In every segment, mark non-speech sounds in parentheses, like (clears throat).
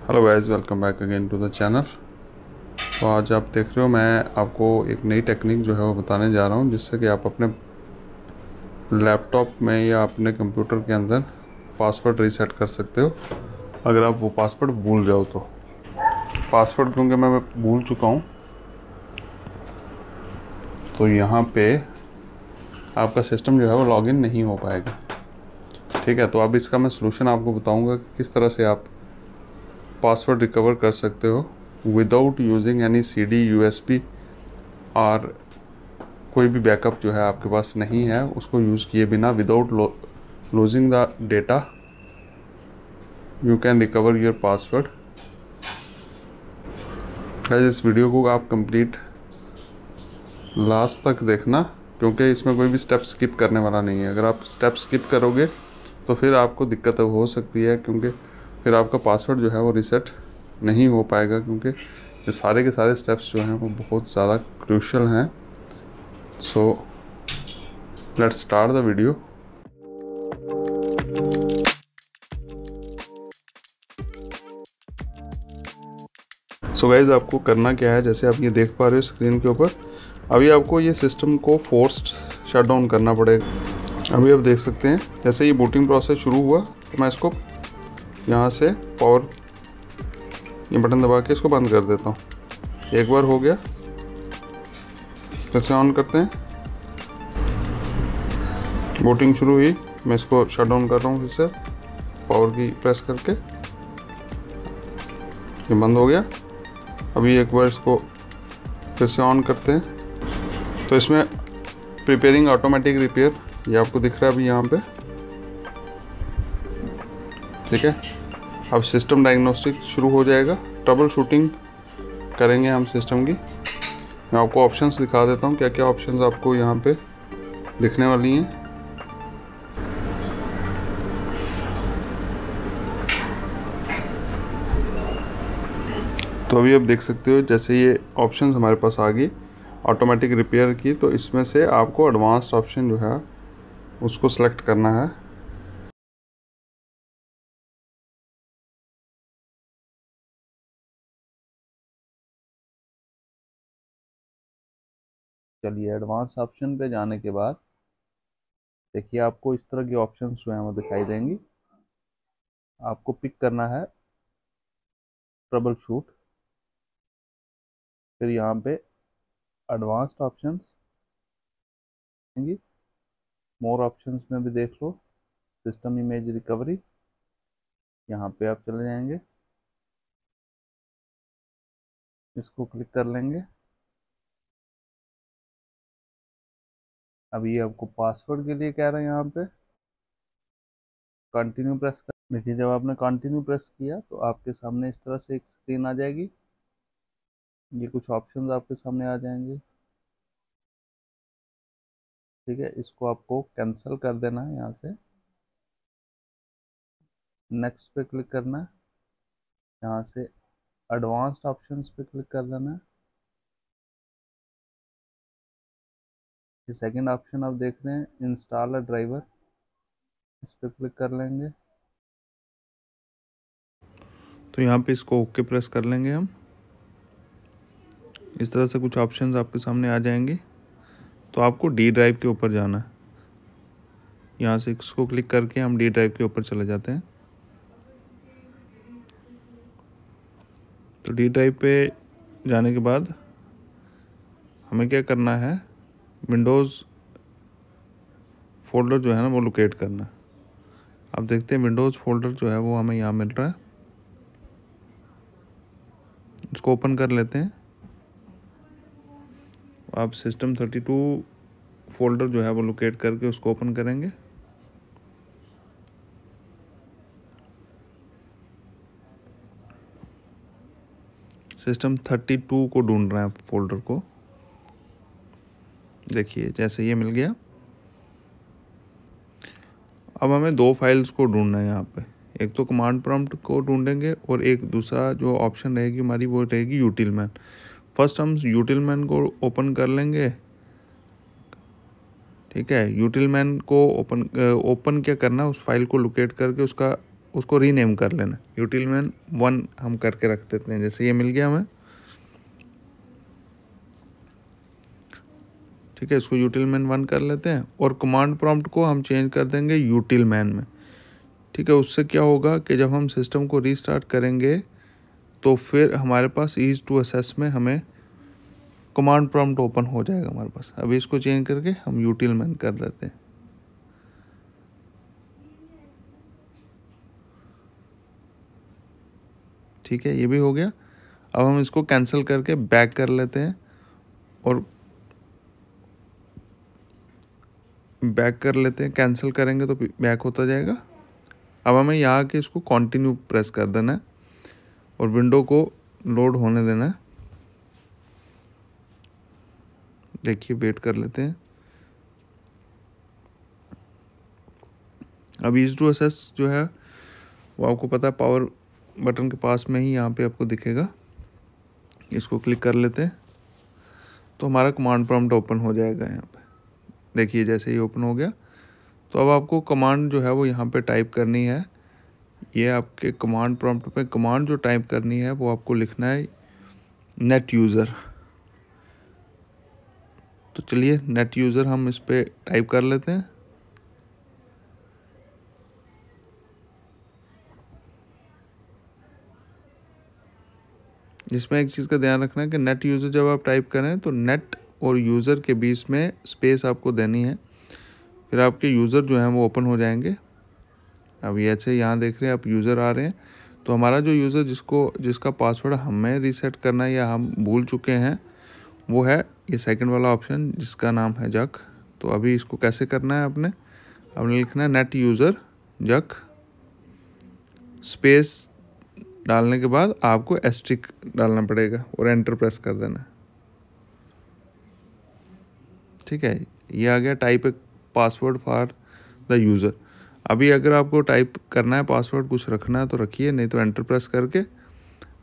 Hello guys welcome back again to the channel तो आज आप देख रहे हो, मैं आपको एक नई टेक्निक जो है वो बताने जा रहा हूँ, जिससे कि आप अपने लैपटॉप में या अपने कंप्यूटर के अंदर पासवर्ड रीसेट कर सकते हो। अगर आप वो पासवर्ड भूल जाओ तो। पासवर्ड क्योंकि मैं भूल चुका हूँ। तो यहाँ पे आपका सिस्टम जो है वो लॉगिन नहीं हो पाएगा। ठीक है तो अब इसका मैं सोल्यूशन आपको बताऊँगा कि किस तरह से आप पासवर्ड रिकवर कर सकते हो without using any C D U S B और कोई भी बैकअप जो है आपके पास नहीं है, उसको यूज़ किए बिना without losing the data you can recover your password इस वीडियो को आप कंप्लीट लास्ट तक देखना, क्योंकि इसमें कोई भी स्टेप स्किप करने वाला नहीं है। अगर आप स्टेप स्किप करोगे तो फिर आपको दिक्कत हो सकती है, क्योंकि फिर आपका पासवर्ड जो है वो रिसेट नहीं हो पाएगा क्योंकि ये सारे के सारे स्टेप्स जो हैं वो बहुत ज़्यादा क्रूशल हैं। So let's start the video so so guys आपको करना क्या है? जैसे आप ये देख पा रहे हो स्क्रीन के ऊपर, अभी आपको ये सिस्टम को फोर्स्ड शट डाउन करना पड़ेगा। अभी आप देख सकते हैं, जैसे ये बूटिंग प्रोसेस शुरू हुआ तो मैं इसको यहाँ से पावर ये बटन दबा के इसको बंद कर देता हूँ। एक बार हो गया। फिर से ऑन करते हैं। बोटिंग शुरू हुई। मैं इसको शट डाउन कर रहा हूँ फिर से। पावर की प्रेस करके। ये बंद हो गया। अभी एक बार इसको फिर से ऑन करते हैं। तो इसमें प्रिपेयरिंग ऑटोमेटिक रिपेयर ये आपको दिख रहा है अभी यहाँ पे। ठीक है? अब सिस्टम डायग्नोस्टिक शुरू हो जाएगा। ट्रबल शूटिंग करेंगे हम सिस्टम की। मैं आपको ऑप्शंस दिखा देता हूँ क्या क्या ऑप्शंस आपको यहाँ पे दिखने वाली हैं। तो अभी आप देख सकते हो, जैसे ये ऑप्शंस हमारे पास आ गई ऑटोमेटिक रिपेयर की तो इसमें से आपको एडवांस्ड ऑप्शन जो है, उसको सेलेक्ट करना है। चलिए एडवांस ऑप्शन पे जाने के बाद, देखिए आपको इस तरह की ऑप्शन जो हैं वो दिखाई देंगी। आपको पिक करना है ट्रबल शूट फिर यहाँ पे एडवांस्ड ऑप्शंस मोर ऑप्शंस में भी देख लो सिस्टम इमेज रिकवरी यहाँ पे आप चले जाएँगे। इसको क्लिक कर लेंगे। अभी आपको पासवर्ड के लिए कह रहे हैं यहाँ पे। कंटिन्यू प्रेस कर देखिए, जब आपने कंटिन्यू प्रेस किया तो आपके सामने इस तरह से एक स्क्रीन आ जाएगी। ये कुछ ऑप्शंस आपके सामने आ जाएँगे। ठीक है, इसको आपको कैंसिल कर देना है यहाँ से। नेक्स्ट पे क्लिक करना है। यहाँ से एडवांस्ड ऑप्शंस पे क्लिक कर देना है। ये सेकंड ऑप्शन आप देख रहे हैं इंस्टॉल ड्राइवर इस पर क्लिक कर लेंगे। तो यहाँ पे इसको ओके प्रेस कर लेंगे हम। इस तरह से कुछ ऑप्शंस आपके सामने आ जाएँगे। तो आपको डी ड्राइव के ऊपर जाना है। यहाँ से इसको क्लिक करके हम डी ड्राइव के ऊपर चले जाते हैं। तो डी ड्राइव पे जाने के बाद हमें क्या करना है? विंडोज़ फोल्डर जो है ना वो लोकेट करना आप देखते हैं विंडोज़ फोल्डर जो है वो हमें यहाँ मिल रहा है। उसको ओपन कर लेते हैं। आप सिस्टम 32 फोल्डर जो है वो लोकेट करके उसको ओपन करेंगे। सिस्टम 32 को ढूंढ रहे हैं फोल्डर को। देखिए, जैसे ये मिल गया। अब हमें दो फाइल्स को ढूंढना है यहाँ पे। एक तो कमांड प्रॉम्प्ट को ढूंढेंगे और एक दूसरा जो ऑप्शन रहेगी हमारी, वो रहेगी यूटिल मैन फ़र्स्ट हम यूटिल मैन को ओपन कर लेंगे। ठीक है यूटिल मैन को ओपन ओपन क्या करना उस फ़ाइल को लोकेट करके उसका, उसको रीनेम कर लेना। यूटिल मैन वन हम करके रख देते हैं। जैसे ये मिल गया हमें। ठीक है, इसको यूटिल मैन वन कर लेते हैं और कमांड प्रॉम्प्ट को हम चेंज कर देंगे यूटिल मैन में। ठीक है, उससे क्या होगा कि जब हम सिस्टम को रीस्टार्ट करेंगे तो फिर हमारे पास ईज टू असेस में हमें कमांड प्रॉम्प्ट ओपन हो जाएगा हमारे पास। अभी इसको चेंज करके हम यूटिल मैन कर देते हैं। ठीक है, ये भी हो गया। अब हम इसको कैंसिल करके बैक कर लेते हैं और बैक कर लेते हैं कैंसिल करेंगे तो बैक होता जाएगा। अब हमें यहाँ के इसको कंटिन्यू प्रेस कर देना है और विंडो को लोड होने देना है। देखिए वेट कर लेते हैं। अब ईज टू एस जो है, वो आपको पता है पावर बटन के पास में ही यहाँ पे आपको दिखेगा। इसको क्लिक कर लेते हैं। तो हमारा कमांड प्रॉम्प्ट ओपन हो जाएगा यहाँ। देखिए जैसे ही ओपन हो गया तो अब आपको कमांड जो है वो यहाँ पे टाइप करनी है। ये आपके कमांड प्रॉम्प्ट पे कमांड जो टाइप करनी है, वो आपको लिखना है नेट यूज़र तो चलिए नेट यूज़र हम इस पर टाइप कर लेते हैं। जिसमें एक चीज़ का ध्यान रखना है कि नेट यूज़र जब आप टाइप करें तो नेट और यूज़र के बीच में स्पेस आपको देनी है। फिर आपके यूज़र जो हैं वो ओपन हो जाएँगे। अब ये अच्छे यहाँ देख रहे हैं, आप यूज़र आ रहे हैं। तो हमारा जो यूज़र जिसको, जिसका पासवर्ड हमें रीसेट करना है या हम भूल चुके हैं, वो है ये सेकंड वाला ऑप्शन जिसका नाम है जक। तो अभी इसको कैसे करना है आपने? आपने लिखना है नेट यूज़र जक स्पेस डालने के बाद आपको एस्ट्रिक डालना पड़ेगा और एंटर प्रेस कर देना। ठीक है, ये आ गया type a password for the user अभी अगर आपको टाइप करना है पासवर्ड कुछ रखना है तो रखिए, नहीं तो एंटर प्रेस करके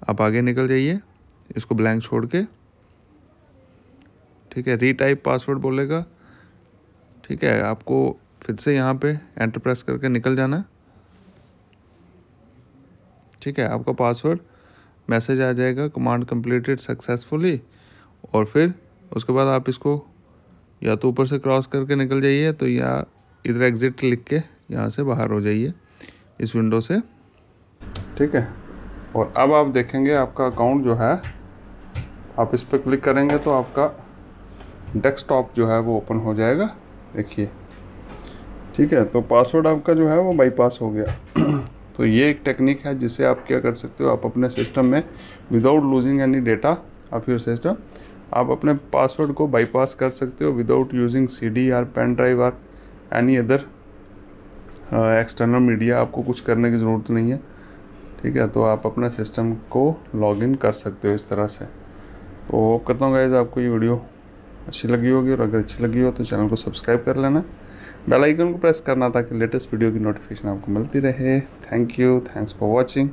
आप आगे निकल जाइए, इसको ब्लैंक छोड़ के। ठीक है रीटाइप पासवर्ड बोलेगा। ठीक है, आपको फिर से यहाँ पे एंटर प्रेस करके निकल जाना। ठीक है, आपका पासवर्ड मैसेज आ जाएगा कमांड कंप्लीटेड सक्सेसफुली और फिर उसके बाद आप इसको या तो ऊपर से क्रॉस करके निकल जाइए तो या इधर एग्ज़िट लिख के यहाँ से बाहर हो जाइए, इस विंडो से। ठीक है? और अब आप देखेंगे आपका अकाउंट जो है, आप इस पर क्लिक करेंगे तो आपका डेस्कटॉप जो है वो ओपन हो जाएगा। देखिए। ठीक है? तो पासवर्ड आपका जो है वो बाईपास हो गया। (clears throat) तो ये एक टेक्निक है जिससे आप क्या कर सकते हो, आप अपने सिस्टम में विदाउट लूजिंग एनी डेटा आप योर सिस्टम आप अपने पासवर्ड को बाईपास कर सकते हो without using C D or pen drive or any other external media आपको कुछ करने की ज़रूरत नहीं है। ठीक है तो आप अपने सिस्टम को लॉगिन कर सकते हो इस तरह से। तो होप करता हूँ गाइज़ आपको ये वीडियो अच्छी लगी होगी और अगर अच्छी लगी हो तो चैनल को सब्सक्राइब कर लेना। बेल आइकन को प्रेस करना ताकि लेटेस्ट वीडियो की नोटिफिकेशन आपको मिलती रहे। Thank you thanks for watching